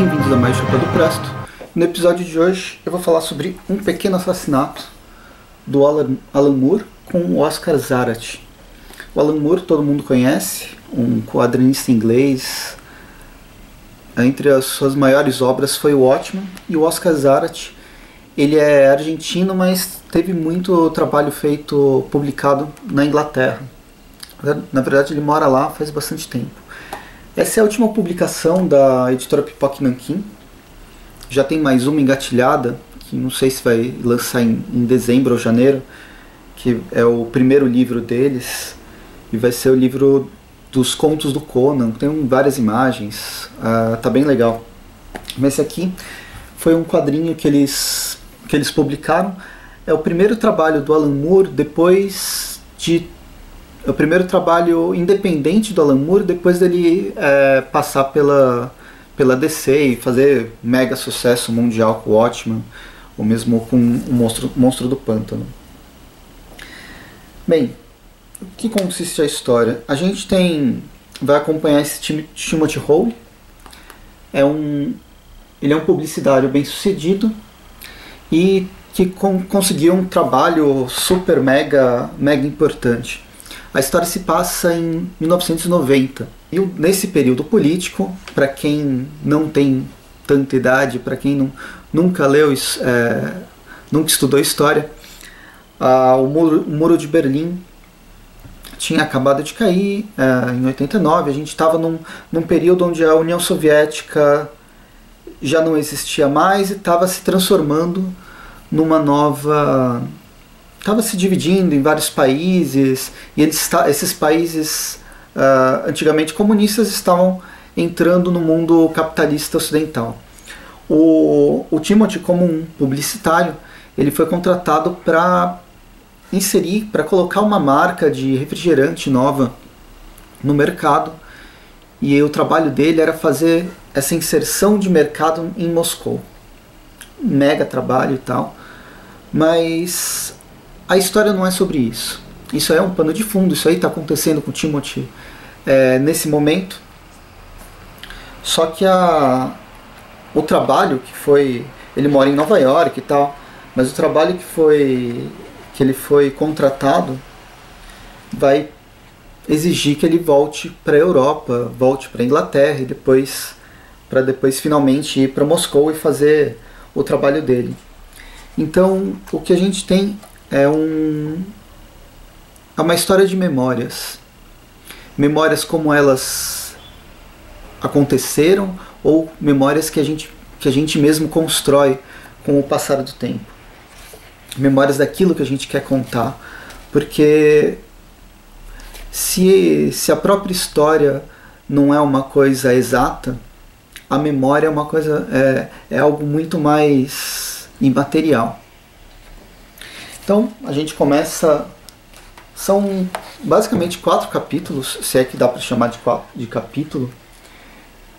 Bem-vindos a mais Chapa do Presto. No episódio de hoje eu vou falar sobre um pequeno assassinato do Alan, Moore com o Oscar Zarat. O Alan Moore todo mundo conhece, um quadrinista inglês. Entre as suas maiores obras foi o Watchmen e o Oscar Zarat. Ele é argentino, mas teve muito trabalho feito publicado na Inglaterra. Na verdade, ele mora lá faz bastante tempo. Essa é a última publicação da editora Pipoque Nankin. Já tem mais uma engatilhada, que não sei se vai lançar em, em dezembro ou janeiro, que é o primeiro livro deles, e vai ser o livro dos contos do Conan. Tem várias imagens, uh, tá bem legal. Mas esse aqui foi um quadrinho que eles, que eles publicaram. É o primeiro trabalho do Alan Moore depois de o primeiro trabalho independente do Alan Moore depois dele é, passar pela, pela DC e fazer mega sucesso mundial com o Watchmen, ou mesmo com o Monstro, Monstro do Pântano. Bem, o que consiste a história? A gente tem vai acompanhar esse time, Timothy Hole. É um, ele é um publicitário bem sucedido e que com, conseguiu um trabalho super mega mega importante. A história se passa em 1990. E nesse período político, para quem não tem tanta idade, para quem não, nunca leu, é, nunca estudou história, o, muro, o, muro, de Berlim tinha acabado de cair é, em 89. A gente estava num, num período onde a União Soviética já não existia mais e estava se transformando numa nova estava se dividindo em vários países e eles, esses países uh, antigamente comunistas estavam entrando no mundo capitalista ocidental. O, o Timothy, como um publicitário, ele foi contratado para inserir, para colocar uma marca de refrigerante nova no mercado e o trabalho dele era fazer essa inserção de mercado em Moscou. Mega trabalho e tal. Mas a história não é sobre isso. Isso é um pano de fundo, isso aí está acontecendo com Timothy é, nesse momento. Só que a, o trabalho que foi. Ele mora em Nova York e tal, mas o trabalho que foi. que ele foi contratado vai exigir que ele volte para a Europa, volte para a Inglaterra e depois para depois finalmente ir para Moscou e fazer o trabalho dele. Então, o que a gente tem é um é uma história de memórias. Memórias como elas aconteceram ou memórias que a gente que a gente mesmo constrói com o passar do tempo. Memórias daquilo que a gente quer contar, porque se se a própria história não é uma coisa exata, a memória é uma coisa é, é algo muito mais imaterial. Então a gente começa. São basicamente quatro capítulos, se é que dá para chamar de, de capítulo,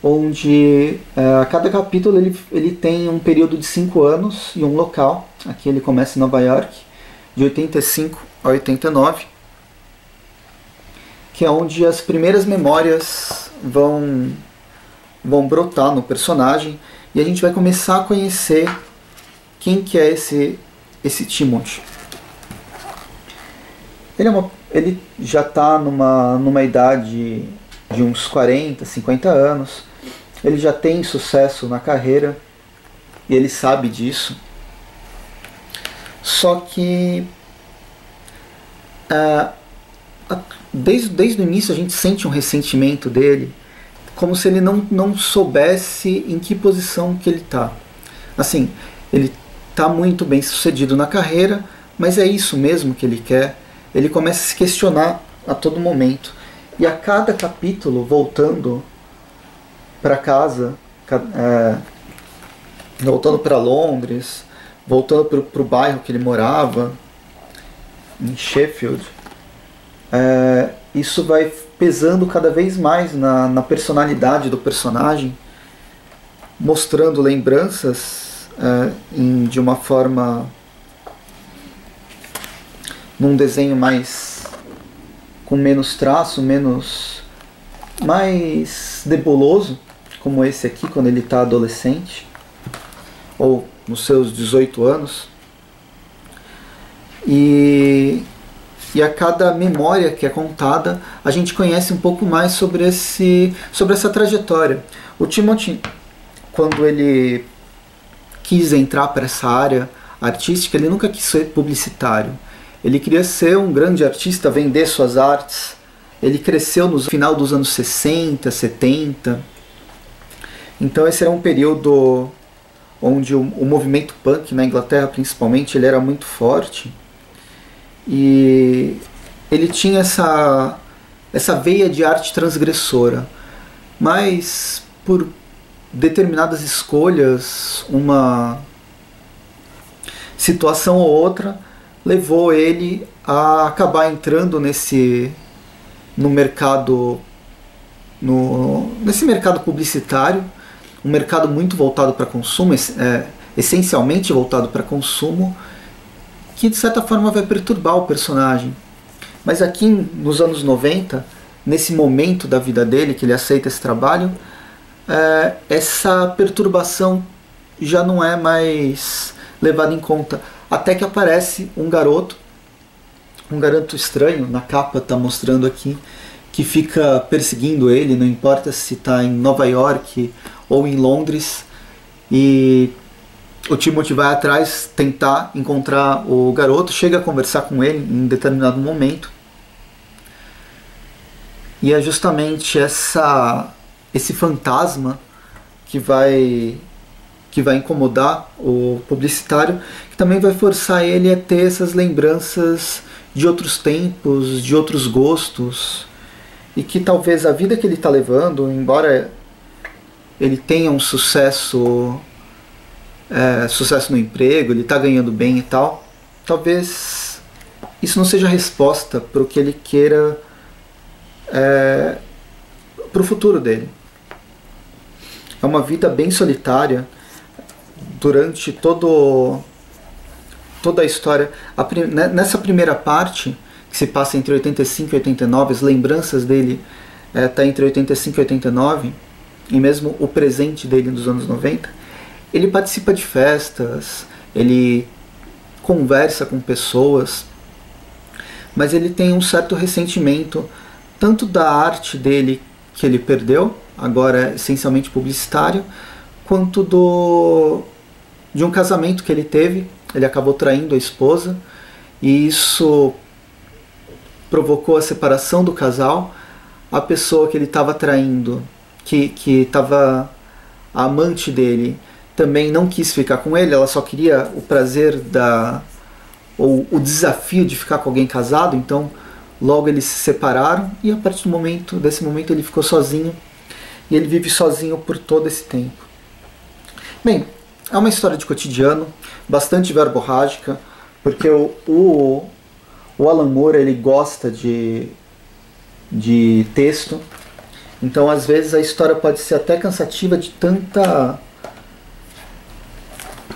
onde é, cada capítulo ele, ele tem um período de cinco anos e um local. Aqui ele começa em Nova York, de 85 a 89, que é onde as primeiras memórias vão, vão brotar no personagem e a gente vai começar a conhecer quem que é esse esse Timothy. Ele, é uma, ele já está numa, numa idade de uns 40, 50 anos. Ele já tem sucesso na carreira e ele sabe disso. Só que uh, desde, desde o início a gente sente um ressentimento dele, como se ele não, não soubesse em que posição que ele está. Assim, ele está muito bem sucedido na carreira, mas é isso mesmo que ele quer. Ele começa a se questionar a todo momento. E a cada capítulo, voltando para casa, é, voltando para Londres, voltando para o bairro que ele morava, em Sheffield, é, isso vai pesando cada vez mais na, na personalidade do personagem, mostrando lembranças uh, em, de uma forma num desenho mais com menos traço, menos mais deboloso, como esse aqui, quando ele está adolescente, ou nos seus 18 anos. E, e a cada memória que é contada, a gente conhece um pouco mais sobre, esse, sobre essa trajetória. O Timothy, quando ele quis entrar para essa área artística, ele nunca quis ser publicitário. Ele queria ser um grande artista, vender suas artes. Ele cresceu no final dos anos 60, 70. Então esse era um período onde o, o movimento punk na Inglaterra, principalmente, ele era muito forte. E ele tinha essa essa veia de arte transgressora. Mas por determinadas escolhas, uma situação ou outra levou ele a acabar entrando nesse no mercado no, nesse mercado publicitário, um mercado muito voltado para consumo, é, essencialmente voltado para consumo, que de certa forma vai perturbar o personagem. Mas aqui nos anos 90, nesse momento da vida dele que ele aceita esse trabalho, é, essa perturbação já não é mais levada em conta. Até que aparece um garoto, um garoto estranho, na capa está mostrando aqui, que fica perseguindo ele, não importa se está em Nova York ou em Londres, e o Timothy vai atrás tentar encontrar o garoto, chega a conversar com ele em determinado momento. E é justamente essa esse fantasma que vai que vai incomodar o publicitário, que também vai forçar ele a ter essas lembranças de outros tempos, de outros gostos, e que talvez a vida que ele está levando, embora ele tenha um sucesso, é, sucesso no emprego, ele está ganhando bem e tal, talvez isso não seja resposta para o que ele queira é, para o futuro dele. É uma vida bem solitária durante todo toda a história. A, né, nessa primeira parte, que se passa entre 85 e 89, as lembranças dele está é, tá entre 85 e 89, e mesmo o presente dele dos anos 90, ele participa de festas, ele conversa com pessoas, mas ele tem um certo ressentimento tanto da arte dele que ele perdeu, agora é essencialmente publicitário, quanto do de um casamento que ele teve. Ele acabou traindo a esposa e isso provocou a separação do casal. A pessoa que ele estava traindo, que estava amante dele, também não quis ficar com ele. Ela só queria o prazer da ou o desafio de ficar com alguém casado. Então logo eles se separaram e a partir do momento desse momento ele ficou sozinho e ele vive sozinho por todo esse tempo. Bem, é uma história de cotidiano, bastante verborrágica, porque o, o, o Alan Moore ele gosta de, de texto, então às vezes a história pode ser até cansativa de tanta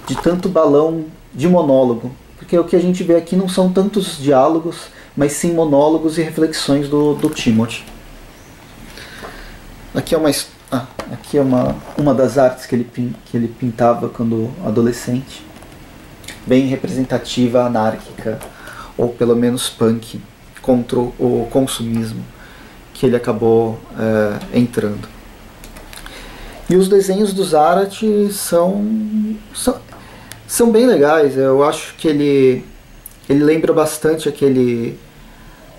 de tanto balão de monólogo, porque o que a gente vê aqui não são tantos diálogos, mas sim monólogos e reflexões do, do Timothy. Aqui é uma ah, aqui é uma, uma das artes que ele, que ele pintava quando adolescente. Bem representativa, anárquica, ou pelo menos punk, contra o consumismo que ele acabou é, entrando. E os desenhos do Zarat são, são, são bem legais. Eu acho que ele, ele lembra bastante aquele,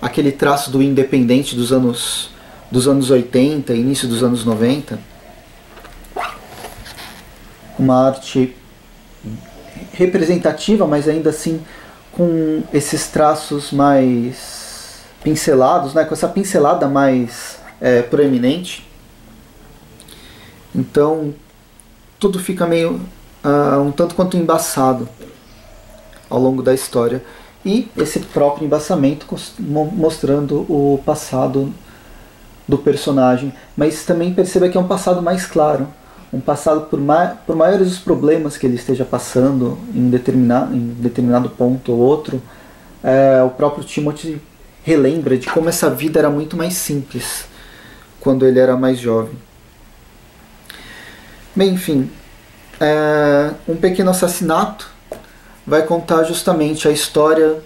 aquele traço do independente dos anos dos anos 80, início dos anos 90. Uma arte representativa, mas ainda assim com esses traços mais pincelados, né? com essa pincelada mais é, proeminente. Então tudo fica meio uh, um tanto quanto embaçado ao longo da história. E esse próprio embaçamento mostrando o passado do personagem, mas também perceba que é um passado mais claro, um passado por, ma por maiores os problemas que ele esteja passando em, determina em determinado ponto ou outro, é, o próprio Timothy relembra de como essa vida era muito mais simples quando ele era mais jovem. Bem, enfim, é, um pequeno assassinato vai contar justamente a história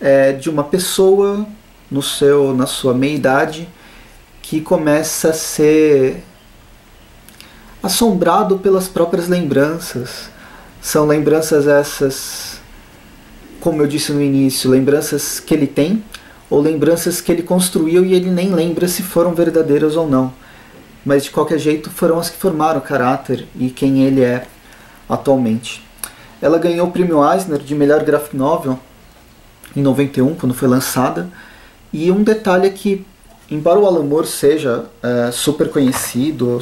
é, de uma pessoa no seu, na sua meia idade que começa a ser assombrado pelas próprias lembranças. São lembranças essas, como eu disse no início, lembranças que ele tem ou lembranças que ele construiu e ele nem lembra se foram verdadeiras ou não. Mas de qualquer jeito foram as que formaram o caráter e quem ele é atualmente. Ela ganhou o prêmio Eisner de melhor graphic novel em 91, quando foi lançada. E um detalhe é que, embora o Alan Moore seja é, super conhecido,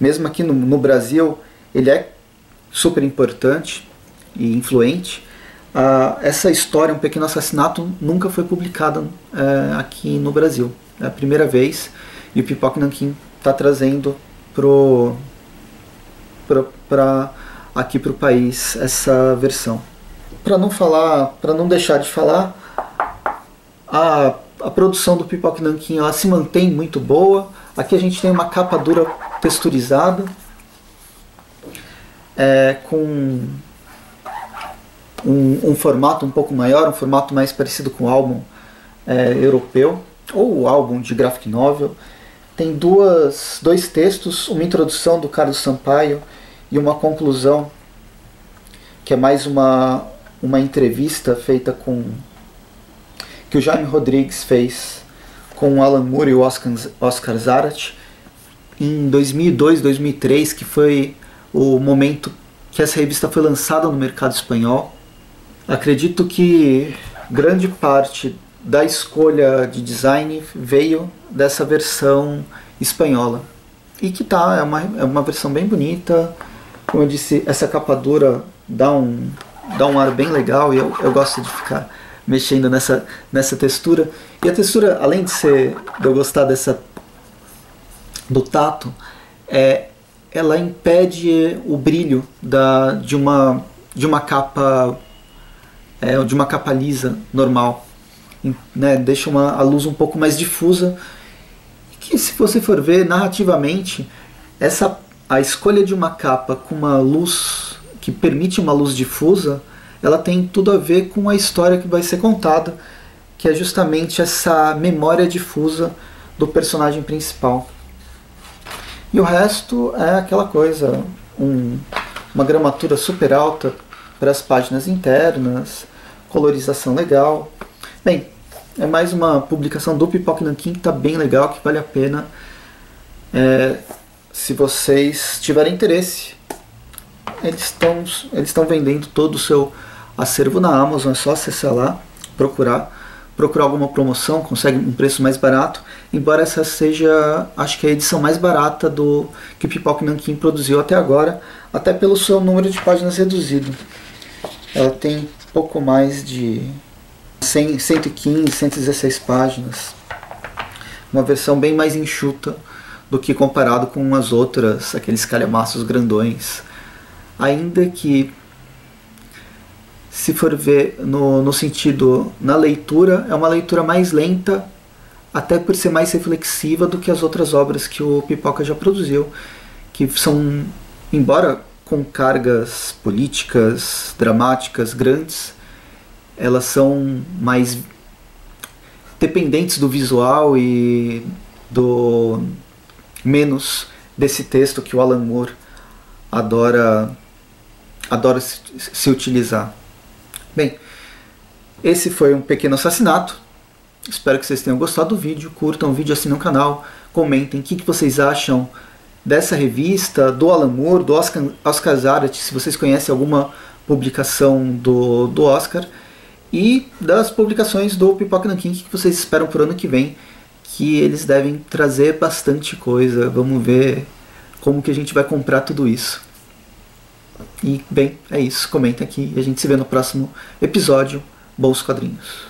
mesmo aqui no, no, Brasil, ele é super importante e influente. Essa história, um pequeno assassinato, nunca foi publicada uh, aqui no Brasil. É a primeira vez e o Pipoca Nankin está trazendo pro, pro, pra, aqui para o país essa versão. Para não falar, para não deixar de falar, a, a produção do Pipoca Nankin ela se mantém muito boa. Aqui a gente tem uma capa dura texturizada é, com um, um, formato um pouco maior, um formato mais parecido com o álbum é, europeu ou o álbum de graphic novel. Tem duas, dois textos, uma introdução do Carlos Sampaio e uma conclusão, que é mais uma, uma entrevista feita com que o Jaime Rodrigues fez com o Alan Moore e o Oscar, Oscar Zarat em 2002, 2003, que foi o momento que essa revista foi lançada no mercado espanhol. Acredito que grande parte da escolha de design veio dessa versão espanhola. E que tá, é uma, é uma versão bem bonita. Como eu disse, essa capa dura dá um, dá um ar bem legal e eu, eu gosto de ficar mexendo nessa, nessa textura. E a textura, além de ser de eu gostar dessa do tato, é, ela impede o brilho da, de, uma, de uma capa é, de uma capa lisa normal, né? deixa uma, a luz um pouco mais difusa. Que se você for ver narrativamente, essa a escolha de uma capa com uma luz que permite uma luz difusa, ela tem tudo a ver com a história que vai ser contada, que é justamente essa memória difusa do personagem principal. E o resto é aquela coisa, um, uma gramatura super alta para as páginas internas, colorização legal. Bem, é mais uma publicação do Pipoque Nankin que está bem legal, que vale a pena. É, se vocês tiverem interesse, eles estão eles estão vendendo todo o seu acervo na Amazon, é só acessar lá, procurar procurar alguma promoção, consegue um preço mais barato, embora essa seja, acho que a edição mais barata do que o Pipoca Nankin produziu até agora, até pelo seu número de páginas reduzido. Ela tem pouco mais de 100, 115, 116 páginas. Uma versão bem mais enxuta do que comparado com as outras, aqueles calhamaços grandões. Ainda que se for ver no, no sentido na leitura, é uma leitura mais lenta, até por ser mais reflexiva do que as outras obras que o Pipoca já produziu, que são, embora com cargas políticas, dramáticas, grandes, elas são mais dependentes do visual e do menos desse texto que o Alan Moore adora adora se, se utilizar. Bem, esse foi um pequeno assassinato. Espero que vocês tenham gostado do vídeo. Curtam o vídeo, assinem o canal, comentem o que, que vocês acham dessa revista, do Alan Moore, do Oscar, Oscar Zarat, se vocês conhecem alguma publicação do, do Oscar, e das publicações do Pipoca Nankin que vocês esperam por ano que vem, que eles devem trazer bastante coisa. Vamos ver como que a gente vai comprar tudo isso. E, bem, é isso. Comenta aqui e a gente se vê no próximo episódio. Bons quadrinhos.